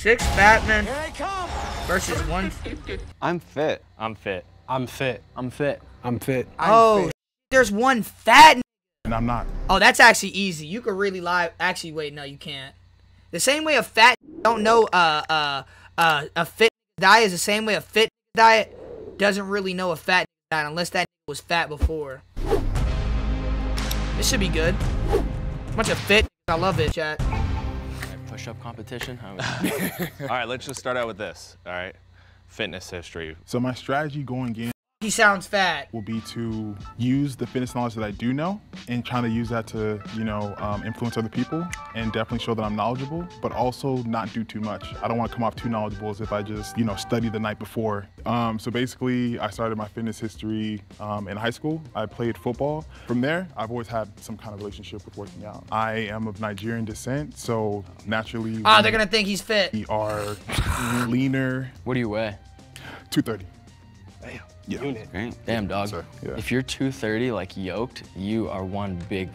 Six fat men versus one. I'm fit. I'm fit. I'm fit. I'm fit. I'm fit. Oh, there's one fat. And I'm not. Oh, that's actually easy. You could really lie. Actually, wait, no, you can't. The same way a fat don't know uh uh uh a fit diet is the same way a fit diet doesn't really know a fat diet unless that was fat before. This should be good. Bunch of fit. I love it, chat. Push up competition. How All right, let's just start out with this. All right, fitness history. So my strategy going in He sounds fat. will be to use the fitness knowledge that I do know and trying to use that to, you know, um, influence other people and definitely show that I'm knowledgeable, but also not do too much. I don't want to come off too knowledgeable as if I just, you know, studied the night before. Um, so basically, I started my fitness history um, in high school. I played football. From there, I've always had some kind of relationship with working out. I am of Nigerian descent, so naturally, Ah, we- they're gonna think he's fit. we are leaner, What do you weigh? 230. Yeah. Unit. Great. Damn, dog. Sir, yeah. If you're 230, like yoked, you are one big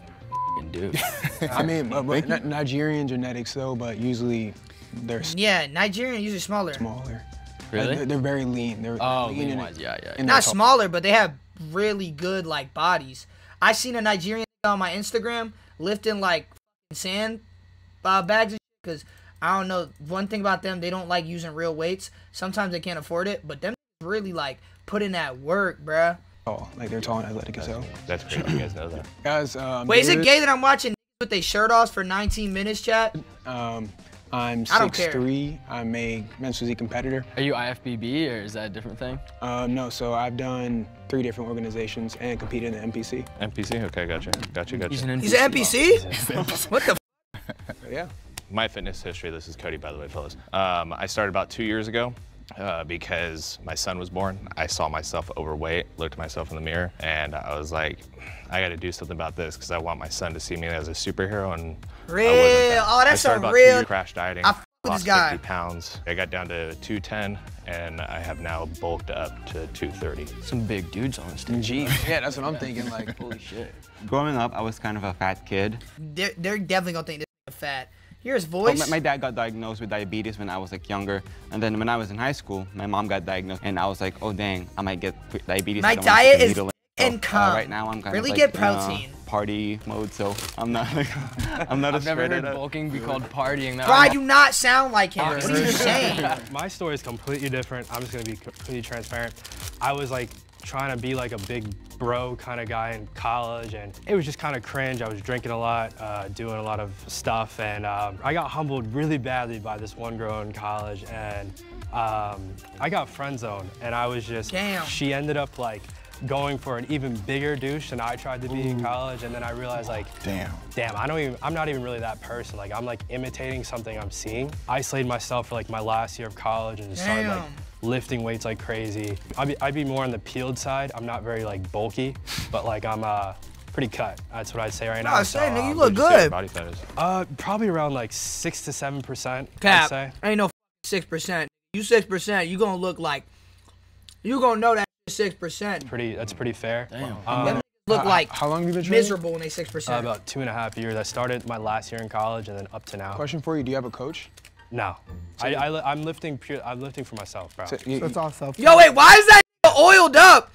dude. I mean, but, but Ni- Nigerian genetics though, but usually they're s- Yeah, Nigerian usually smaller. smaller. really? Like, they're, they're very lean. They're oh, lean in lean-wise, it. yeah, yeah. Not smaller, but they have really good like bodies. I seen a Nigerian on my Instagram lifting like sand uh, bags because I don't know. One thing about them, they don't like using real weights. Sometimes they can't afford it, but them really like put in that work, bruh. tall. Like they're tall and athletic as hell. That's great. You guys know that. Guys, um, Wait, is it gay that I'm watching with their shirt off for 19 minutes, chat? Um, I'm I don't 6'3". I'm a men's physique competitor. Are you IFBB or is that a different thing? Um, no, so I've done three different organizations and competed in the MPC. NPC. Okay, gotcha. Gotcha. Gotcha. He's an NPC. He's an NPC. what the? F- yeah. my fitness history. This is Cody, by the way, fellas. Um, I started about two years ago uh, because my son was born. I saw myself overweight, looked at myself in the mirror, and I was like, I got to do something about this because I want my son to see me as a superhero. And Real. that. Oh, that's I started a about real- crash dieting. I f- with lost this guy. 50 pounds. I got down to 210, and I have now bulked up to 230. Some big dudes on the stage. Jeez. Yeah, that's what I'm thinking. Like, Holy shit. Growing up, I was kind of a fat kid. They're, they're definitely gonna think this is fat. Here's But voice. my, my dad got diagnosed with diabetes when I was like younger, and then when I was in high school, my mom got diagnosed, and I was like, oh dang, I might get diabetes. My I don't wanna diet is needle. and So, cum. Uh, right now, I'm kind Really of like get in, uh, protein. party mode, so I'm not like I'm not I've as never heard bulking be called partying. That Bro, I do not sound like him. What are you saying? My story is completely different. I'm just gonna be completely transparent. I was like trying to be like a big bro kind of guy in college, and it was just kind of cringe. I was drinking a lot, uh, doing a lot of stuff, and um, I got humbled really badly by this one girl in college, and um, I got friend zoned, and I was just. Damn. She ended up like going for an even bigger douche than I tried to be in college, and then I realized like Damn. damn, I don't even, I'm not even really that person. Like, I'm like imitating something I'm seeing. Isolated myself for like my last year of college and just started like Damn. Lifting weights like crazy. I'd be, I'd be more on the peeled side. I'm not very like bulky, but like I'm uh, pretty cut. That's what I'd say right now. I say, nigga, you um, look What'd you say your good. Body fat is. Uh, probably around like six to seven percent. I'd Cap, say. ain't no six percent. You six percent, you gonna look like you gonna know that six percent. Pretty, that's pretty fair. Damn. Um, Look like how long have you been training? miserable when they six Uh, percent. about two and a half years. I started my last year in college and then up to now. Question for you: Do you have a coach? No, I, I, I'm lifting pure. I'm lifting for myself, bro. So you- That's all self. Yo, wait, why is that oiled up?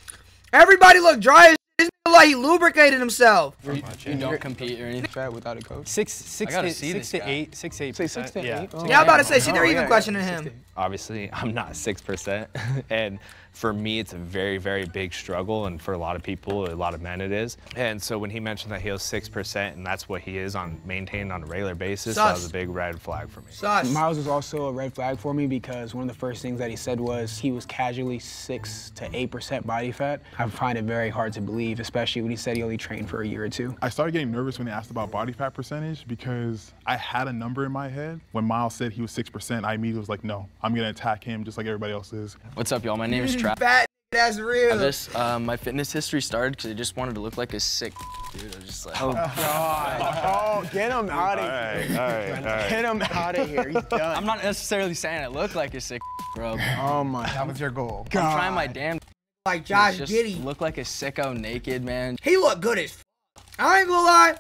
Everybody look dry as this nigga like he lubricated himself. Pretty much, You yeah. don't compete or anything. without a coach? Six, six, gotta to, see six this to guy. eight, six to eight Say six to yeah. eight? Oh. Yeah, I'm about to say, see, Oh, they're yeah, even yeah, questioning six to him. Obviously, I'm not 6%. and for me, it's a very, very big struggle. And for a lot of people, a lot of men, it is. And so when he mentioned that he was 6% and that's what he is on maintained on a regular basis, that was a big red flag for me. Sus. Miles was also a red flag for me because one of the first things that he said was he was casually six to eight percent body fat. I find it very hard to believe, especially when he said he only trained for a year or two. I started getting nervous when they asked about body fat percentage because I had a number in my head. When Miles said he was 6%, I immediately was like, no, I'm going to attack him just like everybody else is. What's up, y'all? My name is Travis. Fat, that's real. This, um, my fitness history started because I just wanted to look like a sick dude. I was just like, Oh, God. oh, get him out of here! all right, all right. Get him out of here! He's done. I'm not necessarily saying I look like a sick bro. Oh my That was your goal. I'm trying my damn like Josh just Giddy. look like a sicko naked man He look good as. F- I ain't gonna lie.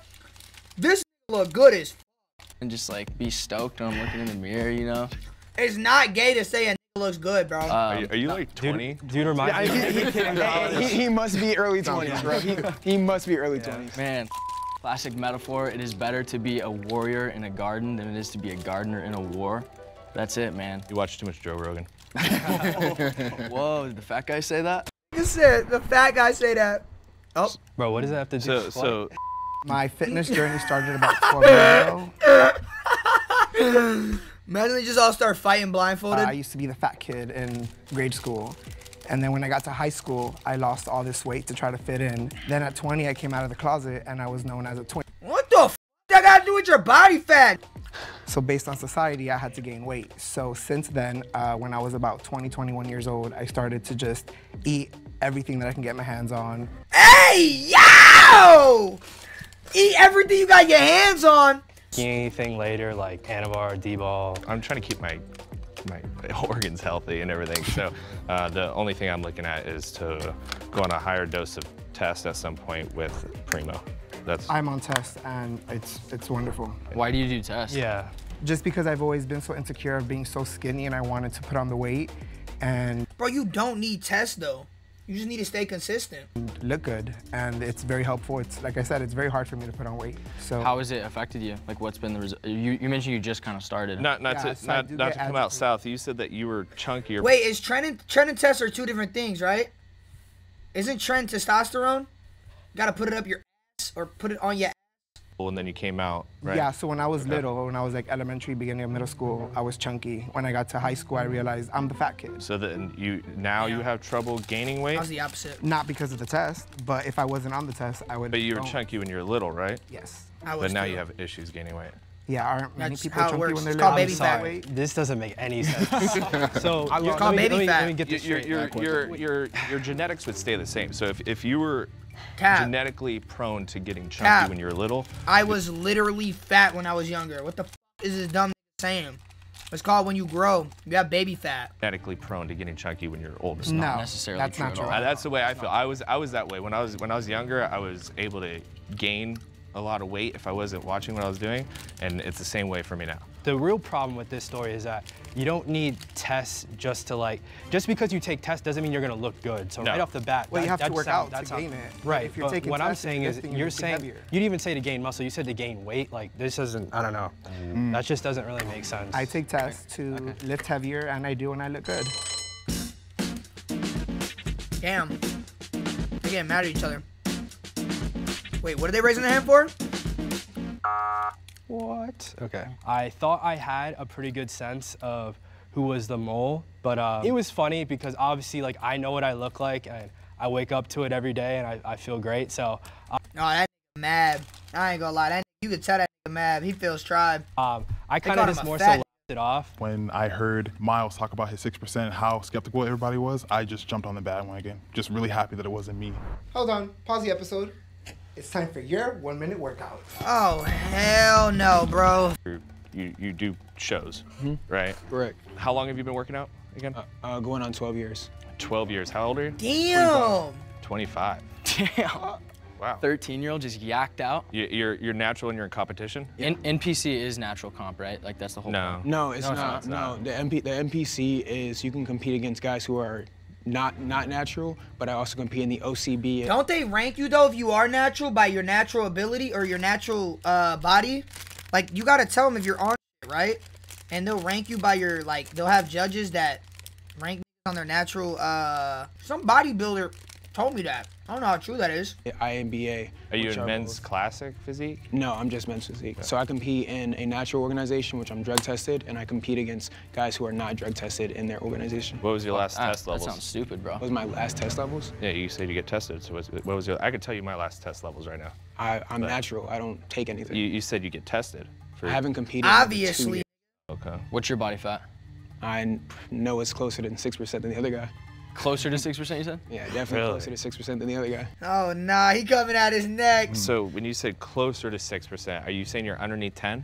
This look good as. F- and just like be stoked when I'm looking in the mirror, you know? It's not gay to say a nigga looks good, bro. Um, are you, are you like 20? Dude, dude remind me. he, he must be early 20s, bro. He, he must be early 20s. Man, classic metaphor. It is better to be a warrior in a garden than it is to be a gardener in a war. That's it, man. You watch too much Joe Rogan. Whoa, did the fat guy say that? You said the fat guy say that. Oh, Bro, what does that have to do? So, with so My fitness journey started about 12 years ago. imagine they just all start fighting blindfolded. I used to be the fat kid in grade school. And then when I got to high school, I lost all this weight to try to fit in. Then at 20, I came out of the closet and I was known as a twin. what the f that got to do with your body fat? So based on society, I had to gain weight. So since then, uh, when I was about 20, 21 years old, I started to just eat everything that I can get my hands on. Hey, yo! Eat everything you got your hands on. anything later, like Anavar, D-bol. I'm trying to keep my my organs healthy and everything. So uh, the only thing I'm looking at is to go on a higher dose of test at some point with Primo. That's I'm on test and it's it's wonderful. Why do you do tests? Yeah. Just because I've always been so insecure of being so skinny and I wanted to put on the weight and Bro, you don't need tests though. You just need to stay consistent. look good and it's very helpful. It's like I said, it's very hard for me to put on weight. So How has it affected you? Like, what's been the result? You, you mentioned you just kind of started. not not Yeah, to so not, not to come out south. You said that you were chunkier. Wait, is tren and, tren and tests are two different things, right? Isn't tren testosterone? Gotta put it up your ass or put it on your and then you came out, right? Yeah, so when I was little, when I was like elementary, beginning of middle school, I was chunky. When I got to high school, I realized I'm the fat kid. So then you now you have trouble gaining weight, I was the opposite. Not because of the test, but if I wasn't on the test, I would. but you were chunky when you were little, right? Yes. I was But now too. you have issues gaining weight. Yeah, aren't many That's people how it chunky works. when they're It's called little? baby I'm fat. sorry. This doesn't make any sense. so I you're- love- let me, baby let me, fat. Let me get Your this your straight. your, backwards. your your your genetics would stay the same. So if, if you were Cap. genetically prone to getting chunky Cap. when you were little, I was literally fat when I was younger. What the f- is this dumb saying? It's called when you grow. You have baby fat. genetically prone to getting chunky when you're older. No, not necessarily that's true not at true. all. Uh, that's the way I feel. I was I was that way when I was when I was younger. I was able to gain a lot of weight if I wasn't watching what I was doing, and it's the same way for me now. The real problem with this story is that you don't need tests just to like, just because you take tests doesn't mean you're gonna look good. So No. right off the bat, Well, you that- have to work sound- out that to sound- gain it. Right. If you're but taking what I'm saying is, you're you're saying heavier. you didn't even say to gain muscle. You said to gain weight. Like this doesn't. I don't know. Mm. That just doesn't really make sense. I take tests to lift heavier, and I do, and I look good. Damn. They're getting mad at each other. Wait, what are they raising their hand for? What? Okay. I thought I had a pretty good sense of who was the mole, but uh, it was funny because obviously, like, I know what I look like, and I wake up to it every day, and I, I feel great. So, Oh, that nigga mad. I ain't gonna lie. That nigga, you could tell that nigga mad. He feels tribe. um, I kind called of just more so fat laughed it off. When I heard Miles talk about his 6% how skeptical everybody was, I just jumped on the bandwagon. Again. Just really happy that it wasn't me. Hold on, pause the episode. It's time for your one minute workout. Oh, hell no, bro. You you, you do shows, right? Correct. How long have you been working out again? Uh, going on 12 years. 12 years. How old are you? Damn. 25. Damn. Wow. 13 year old just yacked out. You, you're you're natural and you're in competition. N- NPC is natural comp, right? Like that's the whole No. point. No, it's No, it's not. not, no, the MP, the NPC is you can compete against guys who are not not natural, but I also compete in the OCB. Don't they rank you though if you are natural by your natural ability or your natural uh, body? Like you gotta tell them if you're on right? And they'll rank you by your like. They'll have judges that rank on their natural. uh Some bodybuilder told me that. I don't know how true that is. INBA. Are you which in men's both- classic physique? No, I'm just men's physique. So I compete in a natural organization, which I'm drug tested, and I compete against guys who are not drug tested in their organization. What was your last Ah, test that sounds stupid, bro. What was my last test levels? Yeah, you said you get tested. So what was your? I could tell you my last test levels right now. I, I'm natural. I don't take anything. You, you said you get tested. For, I haven't competed. in two Obviously. years. Okay. What's your body fat? I know it's closer than six percent than the other guy. Closer to 6%, you said? Yeah, definitely Really? closer to six percent than the other guy. Oh nah, he coming at his neck. Hmm. So when you said closer to six percent, are you saying you're underneath 10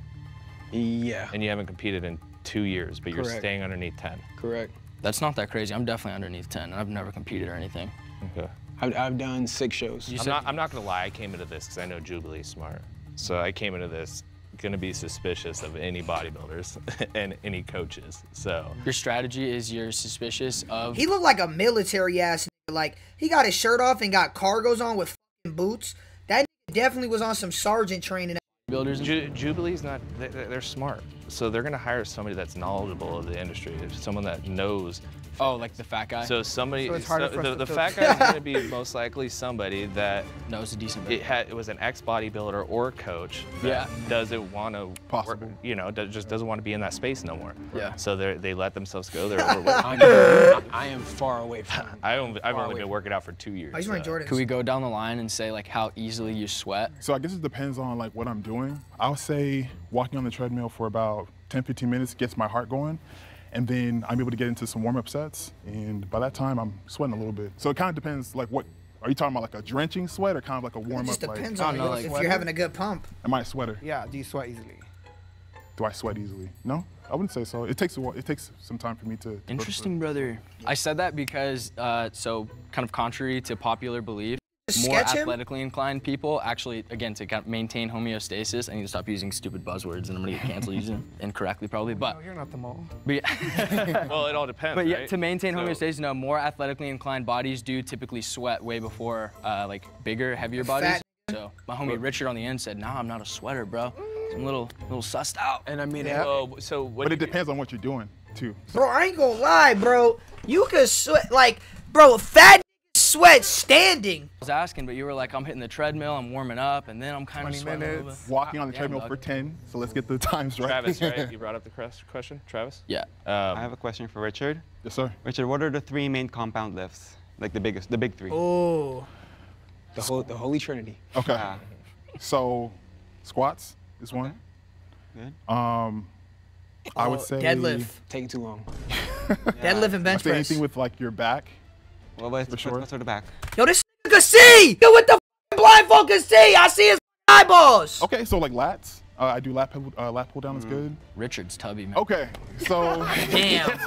Yeah, and you haven't competed in two years, but you're staying underneath 10? correct. That's not that crazy. I'm definitely underneath 10. and I've never competed or anything. Okay. I've, I've done six shows. You I'm said- not, I'm not gonna lie, I came into this because I know Jubilee's smart. So I came into this going to be suspicious of any bodybuilders and any coaches. So Your strategy is you're suspicious of. He looked like a military ass. Like he got his shirt off and got cargos on with fucking boots. That definitely was on some sergeant training. builders. Ju- Jubilee's not, they- they- they're smart. So they're going to hire somebody that's knowledgeable of the industry, someone that knows. Oh, like the fat guy So somebody, So it's harder so for the, the fat guy is going to be most likely somebody that knows a decent it, bit. had, it was an ex-bodybuilder or coach that Yeah. doesn't want to, Possible. you know, that just doesn't want to be in that space no more. Yeah. So they they let themselves go. They're overweight. I'm, I am far away from him. I only, I've only been working out for two years. He's wearing so- Jordans. Could we go down the line and say like how easily you sweat? So I guess it depends on like what I'm doing. I'll say walking on the treadmill for about 10, 15 minutes gets my heart going. And then I'm able to get into some warm-up sets. And by that time, I'm sweating a little bit. So it kind of depends, like what, are you talking about like a drenching sweat or kind of like a warm-up? just depends like, on know, you, like- if you're having a good pump. Am I a sweater? Yeah, do you sweat easily? Do I sweat easily? No, I wouldn't say so. It takes a while, it takes some time for me to. to. Interesting, brother. I said that because, uh, so kind of contrary to popular belief, Just more sketch him? athletically inclined people actually, again, to kind of maintain homeostasis. I need to stop using stupid buzzwords, and I'm gonna get canceled using them incorrectly probably. But, No, you're not the mole. but yeah, Well, it all depends. but yeah, right? to maintain So- homeostasis, no, more athletically inclined bodies do typically sweat way before uh, like bigger, heavier bodies. fat- So my homie Richard on the end said, "Nah, I'm not a sweater, bro. I'm a little, little sussed out." And I mean, Yeah. Well, so what But it you- depends on what you're doing too. Bro, I ain't gonna lie, bro. You could sweat like, bro, a fat nigga sweat standing. I was asking, but you were like, "I'm hitting the treadmill, I'm warming up, and then I'm kind of 20 sweating a little minutes. bit." Walking on the Damn, treadmill dog. for 10. So let's get the times right. Travis, right? You brought up the question, Travis. Yeah. Um, I have a question for Richard. yes, sir. Richard, what are the three main compound lifts? Like the biggest, the big three. Oh, the whole, the Holy Trinity. Okay. Ah, So, squats is one. good. Um, I would oh, say deadlift, Taking too long. deadlift and bench press. anything with like your back. What about For sure. what's at the back? Yo, this nigga can see. Yo, what the f- blindfold can see? I see his eyeballs. Okay, so like lats. Uh, I do lat pull, uh, lat pull down is good. Richard's tubby, man. Okay, so Damn.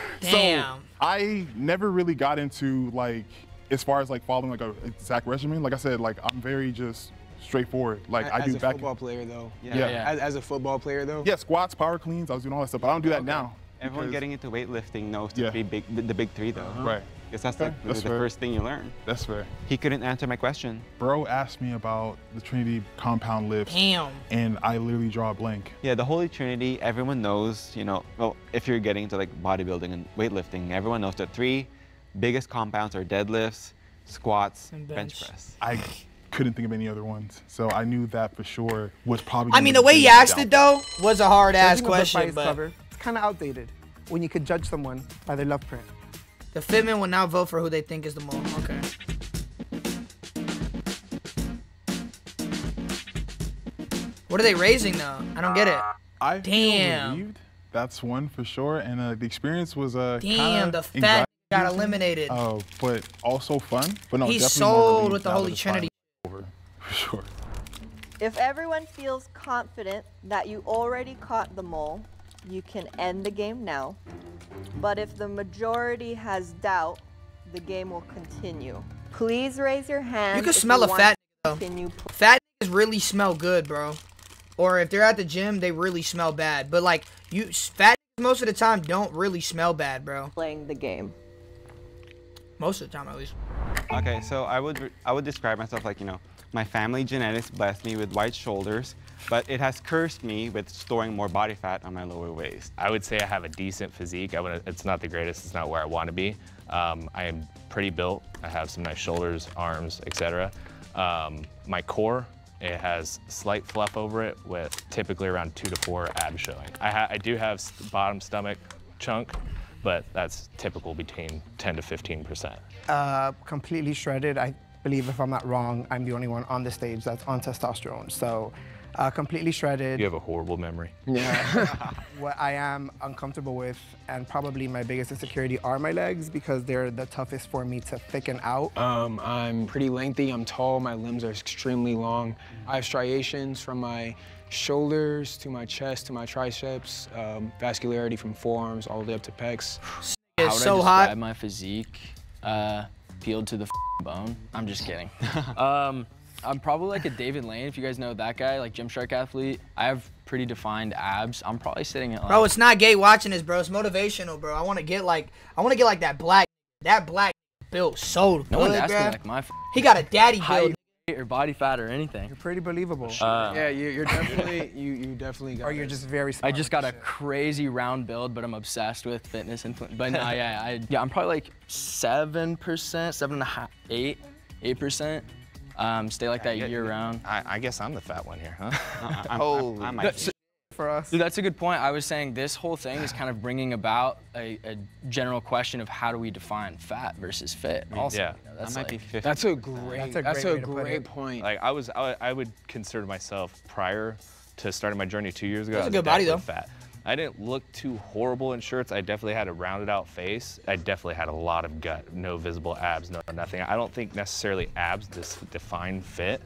Damn. so I never really got into like as far as like following like a exact regimen. Like I said, like I'm very just straightforward. Like I do as do a back. football player, though. Yeah. Yeah. Yeah. As, as a football player, though. Yeah, squats, power cleans. I was doing all that stuff, but I don't do that now. Everyone because- getting into weightlifting knows the Yeah. three big, the, the big three though. Right. Because that's Okay, the, that's the fair. first thing you learn. That's fair. He couldn't answer my question. Bro asked me about the Trinity compound lifts, Damn. and I literally draw a blank. Yeah, the Holy Trinity, everyone knows, you know, well, if you're getting into like bodybuilding and weightlifting, everyone knows the three biggest compounds are deadlifts, squats, And bench. bench. press. I couldn't think of any other ones, so I knew that for sure was probably. I mean, the way big you asked it though was a hard ass Judging a book by question, its but cover, it's kind of outdated when you could judge someone by their love print. The Fitmen will now vote for who they think is the most. Okay. What are they raising though? I don't get it. I feel Damn. relieved. That's one for sure, and uh, the experience was uh, Damn, kinda the fat anxiety got inducing, eliminated. Uh, but also fun. But no, He's definitely more sold with the Holy Trinity. Over, for sure. If everyone feels confident that you already caught the mole, you can end the game now. But if the majority has doubt, the game will continue. Please raise your hand. You can if smell a fat to continue Fat niggas really smell good, bro. Or if they're at the gym, they really smell bad. But like you, fat most of the time don't really smell bad, bro. playing the game. Most of the time, at least. Okay, so I would I would describe myself like you know my family genetics blessed me with wide shoulders, but it has cursed me with storing more body fat on my lower waist. I would say I have a decent physique. I would, it's not the greatest. It's not where I want to be. Um, I am pretty built. I have some nice shoulders, arms, etc. Um, my core, it has slight fluff over it with typically around two to four abs showing. I, ha- I do have bottom stomach chunk, but that's typical between 10 to 15 percent. Uh, completely shredded. I believe, if I'm not wrong, I'm the only one on the stage that's on testosterone. So, uh, completely shredded. You have a horrible memory. Yeah. what I am uncomfortable with, and probably my biggest insecurity, are my legs because they're the toughest for me to thicken out. Um, I'm pretty lengthy. I'm tall. My limbs are extremely long. I have striations from my shoulders to my chest to my triceps, um, vascularity from forearms all the way up to pecs. How It's so I describe hot. my physique? Uh, peeled to the bone. I'm just kidding. um, I'm probably like a David Laid, if you guys know that guy, like Gymshark athlete. I have pretty defined abs. I'm probably sitting at like, Bro, it's not gay watching this, bro. It's motivational, bro. I want to get like, I want to get like that black, that black built so no one's asking bruh. like my f- He got a daddy height build. or body fat or anything. You're pretty believable. Uh, Yeah, you, you're definitely you you definitely got. or you're it. just very I just got a crazy round build, but I'm obsessed with fitness and but no, yeah, I, yeah, I'm probably like seven percent, seven and a half, eight, eight percent. Um, stay like that Yeah, year yeah. round. I, I guess I'm the fat one here, huh? Uh, I'm, Holy I'm, I'm, so- for us. Dude, that's a good point. I was saying this whole thing is kind of bringing about a, a general question of how do we define fat versus fit. Also, Yeah. you know, I that's might like, be 50. That's a great. That's a That's great a way to put great point. Like I was, I, I would consider myself prior to starting my journey two years ago. That's I a was good body, definitely Fat. I didn't look too horrible in shirts. I definitely had a rounded out face. I definitely had a lot of gut, no visible abs, no nothing. I don't think necessarily abs dis- define fit.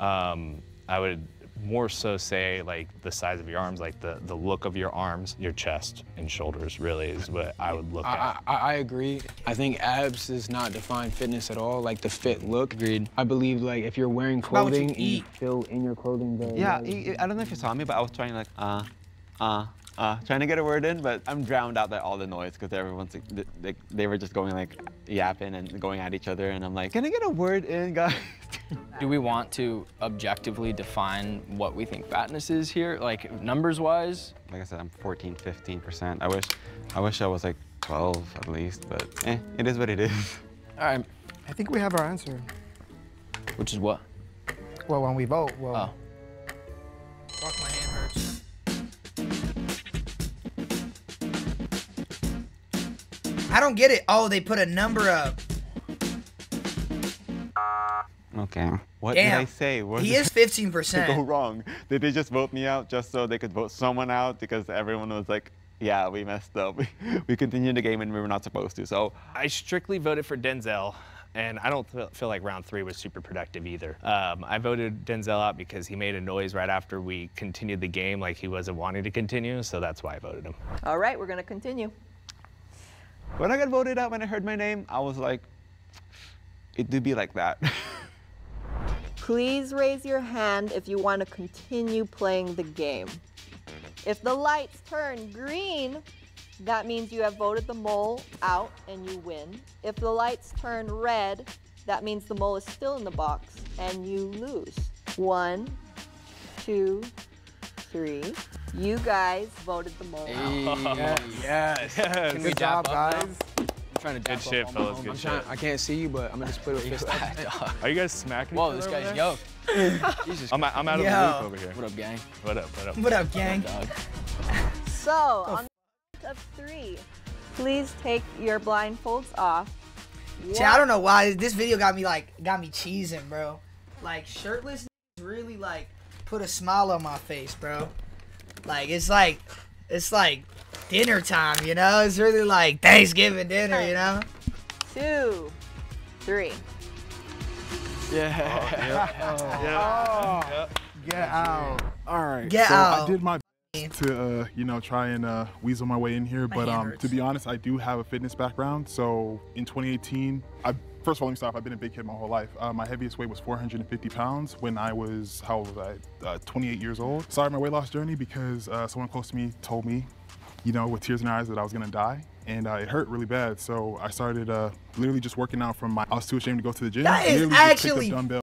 Um, I would more so say like the size of your arms, like the the look of your arms, your chest and shoulders. Really is what I would look I, at. I, I agree. I think abs does not define fitness at all. Like the fit look. Agreed. I believe like if you're wearing about what you clothing and you eat. feel in your clothing very Yeah, well, I, I don't know if you saw me, but I was trying like, uh, uh, uh, trying to get a word in, but I'm drowned out by all the noise because everyone's like, th- they, they were just going like yapping and going at each other, and I'm like, can I get a word in, guys? do we want to objectively define what we think fatness is here, like numbers wise? like I said, I'm 14, 15 percent. I wish, I wish I was like 12 at least, but eh, it is what it is. All right, I think we have our answer. which is what? Well, when we vote, well, Oh. Don't get it. Oh, they put a number up. Okay. What Damn. did I say? What He is I go 15%. wrong? Did they just vote me out just so they could vote someone out because everyone was like, yeah, we messed up. we continued the game and we were not supposed to. So I strictly voted for Denzel, and I don't feel- feel like round three was super productive either. Um, I voted Denzel out because he made a noise right after we continued the game, like he wasn't wanting to continue, so that's why I voted him. All right, we're gonna continue. When I got voted out when I heard my name, I was like, it do be like that. Please raise your hand if you want to continue playing the game. If the lights turn green, that means you have voted the mole out and you win. If the lights turn red, that means the mole is still in the box and you lose. One, two, three. You guys voted the mole out. Yeah, yes. Can we good job, dap up now? guys. I'm trying to dap Good shit, up fellas, good I'm trying, shit. I can't see you, but I'm gonna just put a fist up. Are you guys smacking Whoa, each this guy's over yoked. Jesus. I'm, out- I'm out of Yo. the loop over here. What up, gang? What up, what up? What up, gang? Dog. So, on the count of three, please take your blindfolds off. See, I don't know why this video got me like got me cheesing, bro. Like shirtless is really like put a smile on my face, bro. Like it's like it's like dinner time, you know? It's really like Thanksgiving dinner, you know? Two, three. Yeah. Oh, oh. get out. All right. Get so out. I did my best to, uh, you know, try and uh, weasel my way in here. But um, to be honest, I do have a fitness background. So in 2018, I first of all, let me start. I've been a big kid my whole life. Uh, my heaviest weight was 450 pounds when I was, how old was I? Uh, 28 years old. Started my weight loss journey because uh, someone close to me told me, you know, with tears in their eyes that I was gonna die. And uh, it hurt really bad. So I started uh, literally just working out from my, I was too ashamed to go to the gym. That is Literally actually- dumbbells,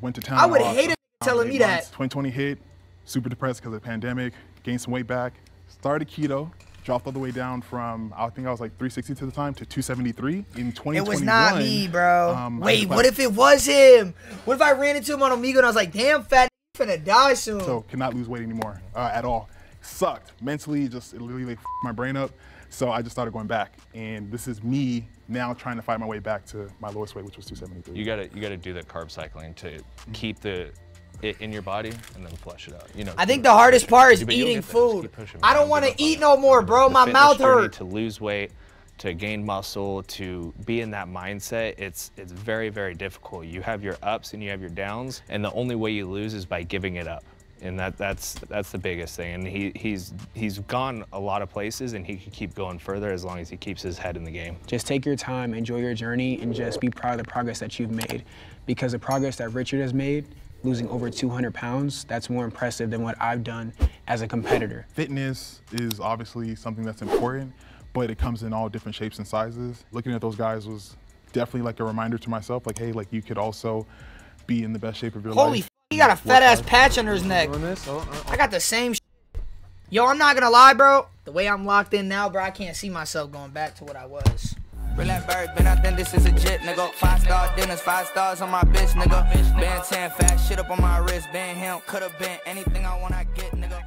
went to town. I would hate it telling me that. months. 2020 hit, super depressed because of the pandemic, gained some weight back, started keto, dropped all the way down from, I think I was like 360 to the time to 273 in 2021. It was not me, bro. um, Wait, what if it was him? What if I ran into him on Omegle and I was like, damn, fat n- finna die soon? So cannot lose weight anymore uh, at all. Sucked mentally, just it literally f- my brain up. So I just started going back, and this is me now trying to fight my way back to my lowest weight, which was 273. You gotta, you gotta do the carb cycling to keep the it in your body and then flush it out. You know. I think the hardest part is eating get there. Just food. I don't Don't want to give up on eat no more, bro. My mouth journey hurt. To lose weight, to gain muscle, to be in that mindset, it's it's very very difficult. You have your ups and you have your downs, and the only way you lose is by giving it up. and that that's that's the biggest thing. And he he's he's gone a lot of places, and he can keep going further as long as he keeps his head in the game. Just take your time, enjoy your journey, and just be proud of the progress that you've made. Because the progress that Richard has made, losing over 200 pounds, that's more impressive than what I've done as a competitor. Fitness is obviously something that's important, but it comes in all different shapes and sizes. Looking at those guys was definitely like a reminder to myself, like, hey, like you could also be in the best shape of your Holy life. f- he got a fat ass patch under his neck. Oh, uh-uh. I got the same Yo, I'm not gonna lie, bro. The way I'm locked in now, bro, I can't see myself going back to what I was. Relax, bird, been I think this is a jet, nigga. Five star dinners, five stars on my bitch, nigga. Band 10, fat shit up on my wrist, band him, could've been anything I wanna get, nigga.